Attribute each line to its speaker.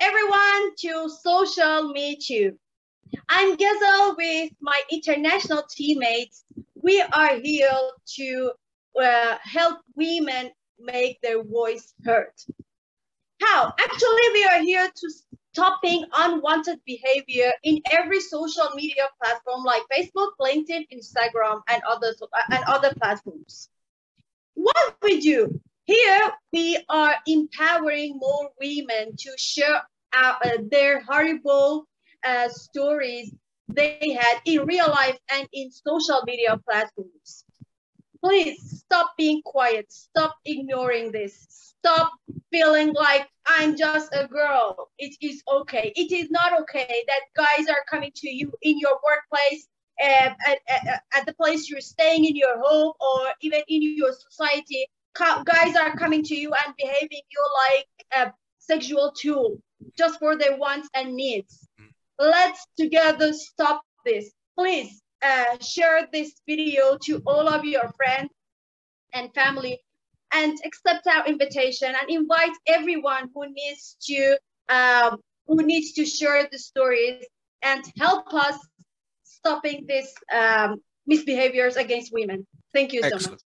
Speaker 1: everyone to Social Me Too. I'm Gezel with my international teammates. We are here to uh, help women make their voice heard. How? Actually, we are here to stopping unwanted behavior in every social media platform like Facebook, LinkedIn, Instagram, and other, and other platforms. What we do? Here, we are empowering more women to share uh, their horrible uh, stories they had in real life and in social media platforms. Please stop being quiet. Stop ignoring this. Stop feeling like I'm just a girl. It is okay. It is not okay that guys are coming to you in your workplace, uh, at, at, at the place you're staying in your home, or even in your society. Guys are coming to you and behaving you like a sexual tool just for their wants and needs. Let's together stop this. Please uh, share this video to all of your friends and family and accept our invitation and invite everyone who needs to um, who needs to share the stories and help us stopping these um, misbehaviors against women. Thank you Excellent. so much.